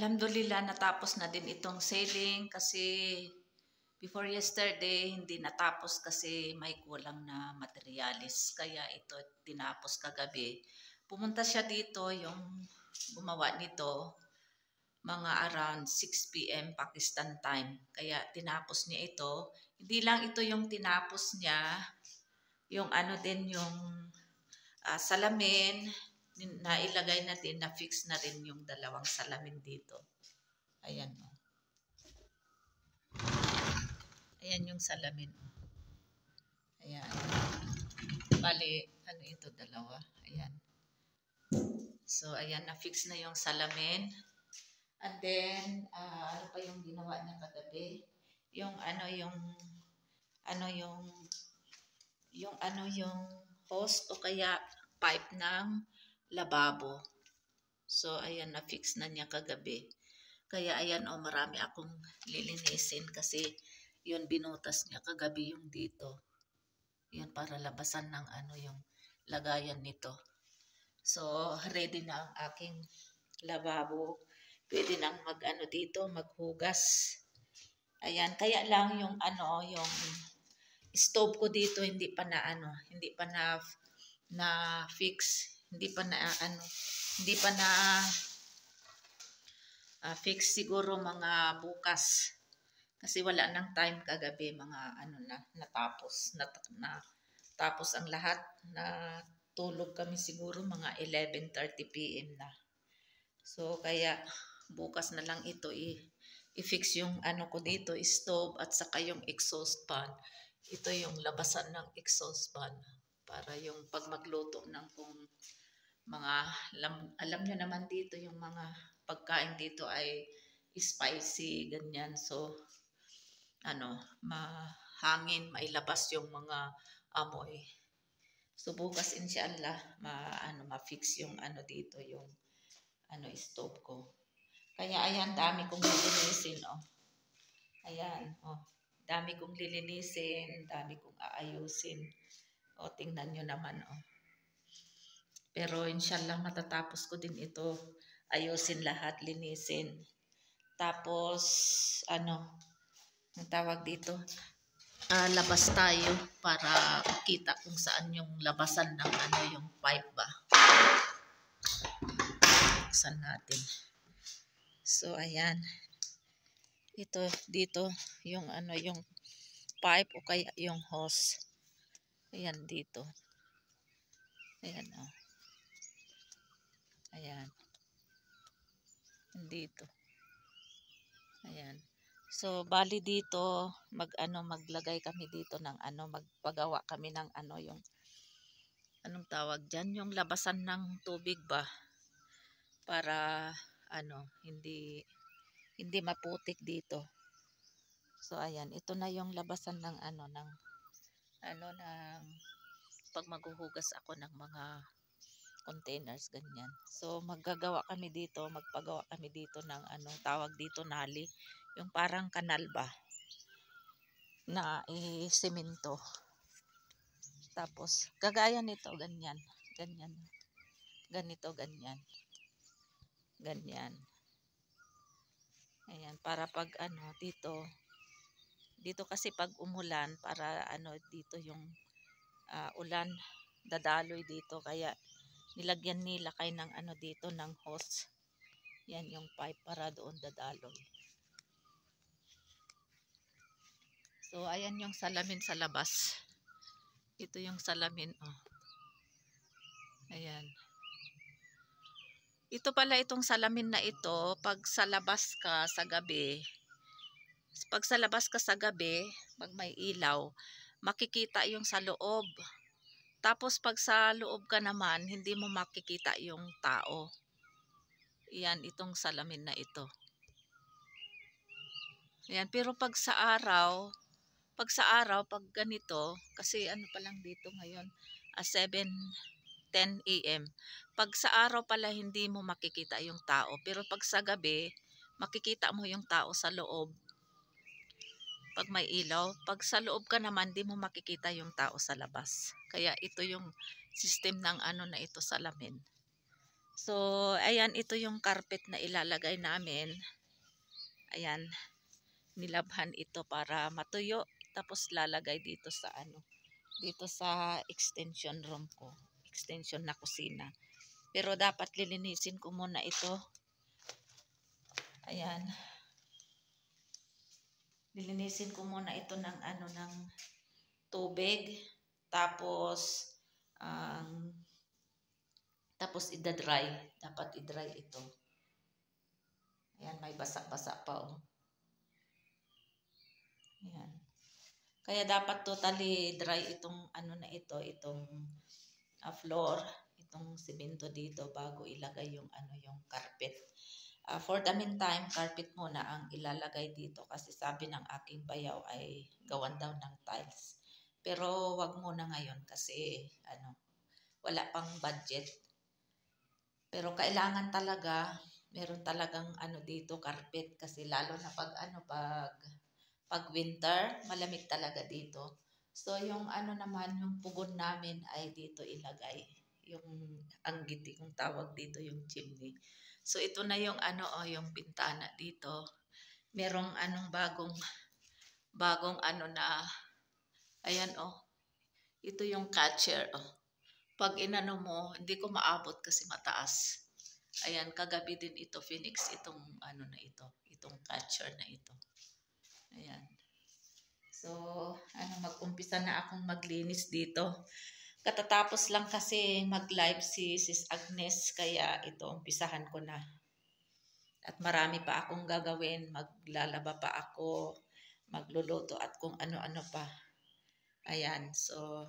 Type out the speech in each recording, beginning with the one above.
Alhamdulillah natapos na din itong sailing kasi before yesterday hindi natapos kasi may kulang na materialis kaya ito tinapos kagabi. Pumunta siya dito yung gumawa nito mga around 6 p.m. Pakistan time. Kaya tinapos niya ito. Hindi lang ito yung tinapos niya, yung ano din yung uh, salamin, na ilagay na din, na rin yung dalawang salamin dito. Ayan o. Ayan yung salamin. Ayan. Bali, ano ito, dalawa. Ayan. So, ayan, na-fix na yung salamin. And then, uh, ano pa yung ginawa niya kagabi? Yung ano, yung, ano yung, yung ano yung hose o kaya pipe ng lababo. So, ayan, na-fix na niya kagabi. Kaya, ayan, oh, marami akong lilinisin kasi yun, binutas niya kagabi yung dito. Yun, para labasan ng ano yung lagayan nito. So, ready na ang aking lababo. Pwede nang mag-ano dito, maghugas. Ayan, kaya lang yung ano, yung stove ko dito hindi pa na ano, hindi pa na na fix hindi pa na ano, hindi pa na uh, fix siguro mga bukas. Kasi wala nang time kagabi, mga ano na, natapos, na, na tapos ang lahat na tulog kami siguro mga 11.30 p.m. na. So, kaya bukas na lang ito i-fix yung ano ko dito, stove at saka yung exhaust fan. Ito yung labasan ng exhaust fan para yung pag magluto ng kung mga alam, alam nyo naman dito yung mga pagkain dito ay spicy ganyan. So ano mahangin mailabas yung mga amoy. So bukas inshallah ma ano ma-fix yung ano dito yung ano stove ko. Kaya ayan dami kong lilinisin oh. Ayan oh. Dami kong lilinisin dami kong aayusin o tingnan nyo naman oh pero inshallah matatapos ko din ito. Ayusin lahat, linisin. Tapos, ano, ang tawag dito, uh, labas tayo para makita kung saan yung labasan ng ano yung pipe ba. Buksan natin. So, ayan. Ito, dito, yung ano, yung pipe o kaya yung hose. Ayan, dito. Ayan, oh. Ayan. Dito. Ayan. So, bali dito, mag ano, maglagay kami dito ng ano, magpagawa kami ng ano, yung anong tawag diyan, yung labasan ng tubig ba para ano, hindi hindi maputik dito. So, ayan, ito na yung labasan ng ano ng ano ng pag maghuhugas ako ng mga containers ganyan. So maggagawa kami dito, magpagawa kami dito ng anong tawag dito nali, yung parang kanal ba na i-semento. Tapos kagaya nito ganyan, ganyan. Ganito ganyan. Ganyan. Ayan, para pag ano dito dito kasi pag umulan para ano dito yung uh, ulan dadaloy dito. Kaya nilagyan nila kay ng ano dito ng hose. Yan yung pipe para doon dadaloy. So ayan yung salamin sa labas. Ito yung salamin oh. Ayan. Ito pala itong salamin na ito pag sa labas ka sa gabi pag sa labas ka sa gabi pag may ilaw makikita yung sa loob tapos pag sa loob ka naman, hindi mo makikita yung tao. Yan, itong salamin na ito. Yan, pero pag sa araw, pag sa araw, pag ganito, kasi ano pa lang dito ngayon, uh, 7, 10 a.m. Pag sa araw pala hindi mo makikita yung tao, pero pag sa gabi, makikita mo yung tao sa loob pag may ilaw. Pag sa loob ka naman, di mo makikita yung tao sa labas. Kaya ito yung system ng ano na ito salamin. So, ayan, ito yung carpet na ilalagay namin. Ayan, nilabhan ito para matuyo. Tapos lalagay dito sa ano, dito sa extension room ko. Extension na kusina. Pero dapat lilinisin ko muna ito. Ayan. Lilinisin ko muna ito ng ano ng tubig. Tapos um, tapos ida-dry. Dapat i-dry ito. Ayan, may basa-basa pa oh. Ayan. Kaya dapat totally dry itong ano na ito, itong uh, floor, itong simento dito bago ilagay yung ano yung carpet. Uh, for the meantime, carpet muna ang ilalagay dito kasi sabi ng aking bayaw ay gawan daw ng tiles. Pero wag muna ngayon kasi ano, wala pang budget pero kailangan talaga, meron talagang ano dito, carpet kasi lalo na pag ano, pag, pag winter, malamig talaga dito. So yung ano naman, yung pugon namin ay dito ilagay. Yung anggiti kung tawag dito, yung chimney. So ito na yung ano, oh, yung bintana dito. Merong anong bagong, bagong ano na, ayan oh, ito yung catcher oh pag inano mo, hindi ko maabot kasi mataas. Ayan, kagabi din ito, Phoenix, itong ano na ito, itong catcher na ito. Ayan. So, ano, mag-umpisa na akong maglinis dito. Katatapos lang kasi mag-live si Sis Agnes, kaya ito, umpisahan ko na. At marami pa akong gagawin, maglalaba pa ako, magluluto at kung ano-ano pa. Ayan, so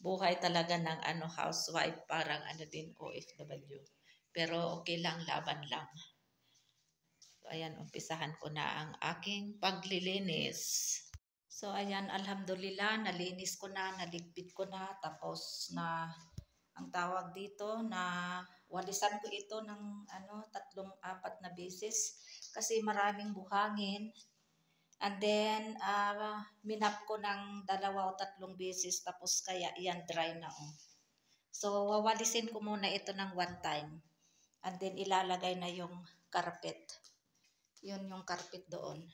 buhay talaga ng ano housewife parang ano din OFW. Pero okay lang, laban lang. So ayan, umpisahan ko na ang aking paglilinis. So ayan, alhamdulillah, nalinis ko na, naligpit ko na, tapos na ang tawag dito na walisan ko ito ng ano tatlong apat na beses kasi maraming buhangin And then, uh, minap ko ng dalawa o tatlong beses tapos kaya yan dry na oh. So, wawalisin ko muna ito ng one time. And then, ilalagay na yung carpet. Yun yung carpet doon.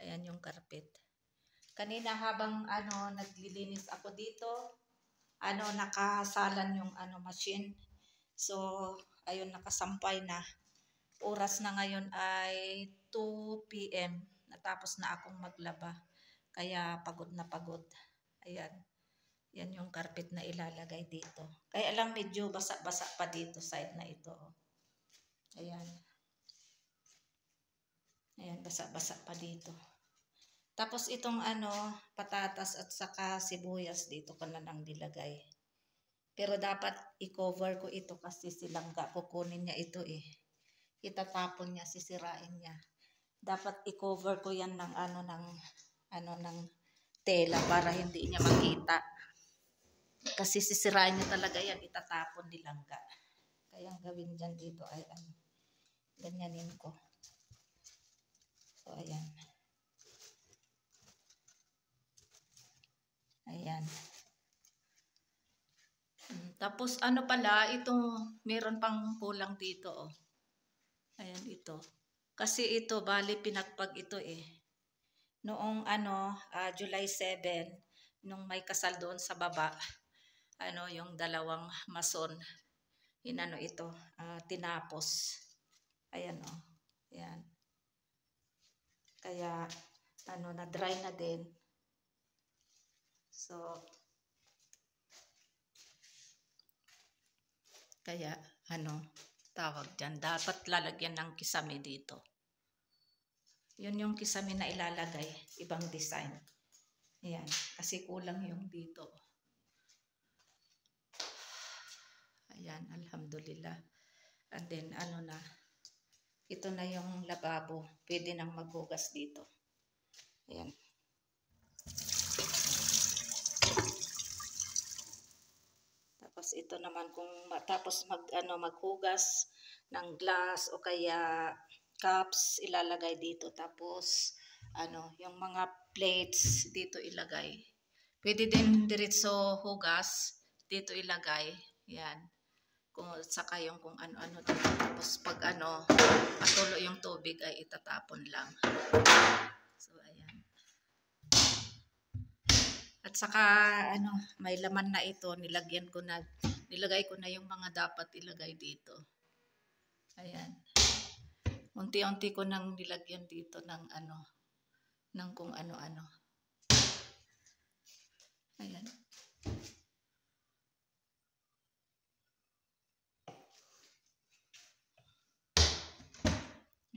Ayan yung carpet. Kanina habang ano, naglilinis ako dito, ano, nakasalan yung ano, machine. So, ayun, nakasampay na. Oras na ngayon ay 2 p.m natapos na akong maglaba. Kaya pagod na pagod. Ayan. Yan yung carpet na ilalagay dito. Kaya lang medyo basa-basa pa dito side na ito. Oh. Ayan. Ayan, basa-basa pa dito. Tapos itong ano, patatas at saka sibuyas dito ko na lang nilagay. Pero dapat i-cover ko ito kasi silangga. Kukunin niya ito eh. Itatapon niya, sisirain niya dapat i-cover ko yan ng ano ng ano ng tela para hindi niya makita. Kasi sisirain niya talaga yan, itatapon nilangga. Kaya ang gawin dyan dito ay ano, ganyanin ko. So, ayan. Ayan. Tapos ano pala, ito meron pang kulang dito oh. Ayan ito. Kasi ito, bali pinagpag ito eh. Noong ano, uh, July 7, nung may kasal doon sa baba, ano, yung dalawang mason, inano ito, uh, tinapos. Ayan oh, yan. Kaya, ano, na-dry na din. So, kaya, ano, tawag dyan, dapat lalagyan ng kisame dito. Yun yung kisame na ilalagay. Ibang design. Ayan. Kasi kulang yung dito. Ayan. Alhamdulillah. And then, ano na. Ito na yung lababo. Pwede nang maghugas dito. Ayan. Tapos ito naman kung matapos mag ano maghugas ng glass o kaya cups ilalagay dito tapos ano yung mga plates dito ilagay pwede din diretso hugas dito ilagay yan kung saka yung kung ano-ano dito. Tapos pag ano, matulo yung tubig ay itatapon lang. So, ayan. At saka, ano, may laman na ito. Nilagyan ko na, nilagay ko na yung mga dapat ilagay dito. Ayan. Unti-unti ko nang nilagyan dito ng ano, ng kung ano-ano. Ayan.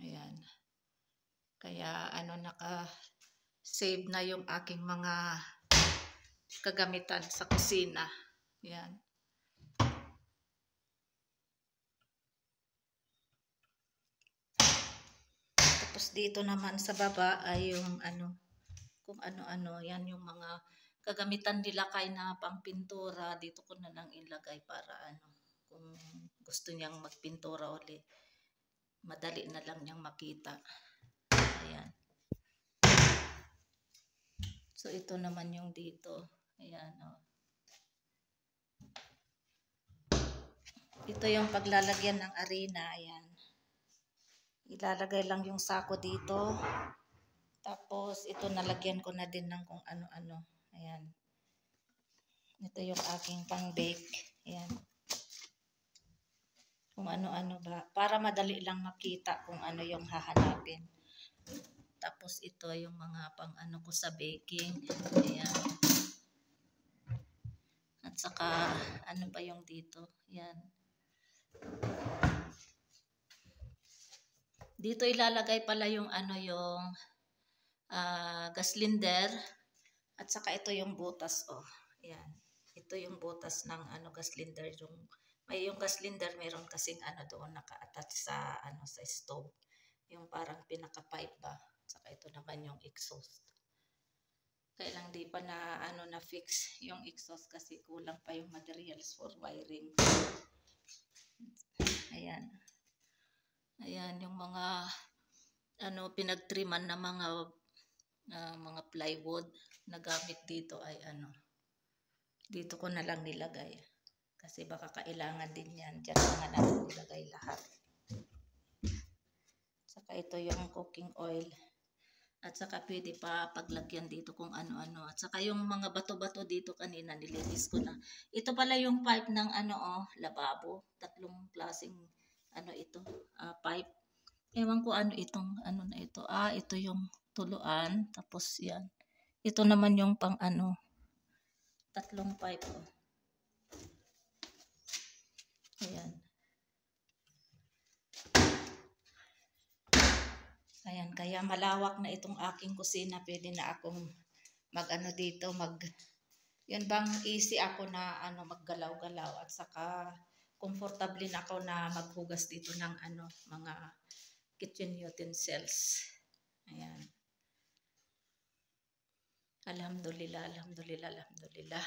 Ayan. Kaya ano naka save na yung aking mga kagamitan sa kusina. Ayan. Tapos dito naman sa baba ay yung ano, kung ano-ano, yan yung mga kagamitan nila kay na pangpintura. Dito ko na lang ilagay para ano, kung gusto niyang magpintura uli. Madali na lang niyang makita. Ayan. So, ito naman yung dito. Ayan, oh. Ito yung paglalagyan ng arena. Ayan. Ilalagay lang yung sako dito. Tapos, ito nalagyan ko na din ng kung ano-ano. Ayan. Ito yung aking pang-bake. Ayan. Kung ano-ano ba. Para madali lang makita kung ano yung hahanapin. Tapos, ito yung mga pang-ano ko sa baking. Ayan. Saka, ano ba yung dito? Ayan. Dito ilalagay pala yung ano yung uh, gas cylinder at saka ito yung butas oh. Ayan. Ito yung butas ng ano gas cylinder yung may yung gas cylinder meron kasing ano doon naka-attach sa ano sa stove. Yung parang pinaka-pipe ba. Saka ito naman yung exhaust. Kailang di pa na ano na fix yung exhaust kasi kulang pa yung materials for wiring. Ayan. Ayan, yung mga ano pinagtriman na mga uh, mga plywood na gamit dito ay ano dito ko na lang nilagay kasi baka kailangan din yan dyan na natin nilagay lahat saka ito yung cooking oil at saka pwede pa paglagyan dito kung ano-ano at saka yung mga bato-bato dito kanina nilinis ko na ito pala yung pipe ng ano oh lababo tatlong klaseng ano ito, uh, pipe. Ewan ko ano itong, ano na ito. Ah, ito yung tuluan. Tapos yan. Ito naman yung pang ano, tatlong pipe. Oh. Ayan. Ayan, kaya malawak na itong aking kusina. Pwede na akong mag-ano dito, mag... Yan bang easy ako na ano maggalaw-galaw at saka comfortable na ako na maghugas dito ng ano, mga kitchen utensils. Ayan. Alhamdulillah, alhamdulillah, alhamdulillah.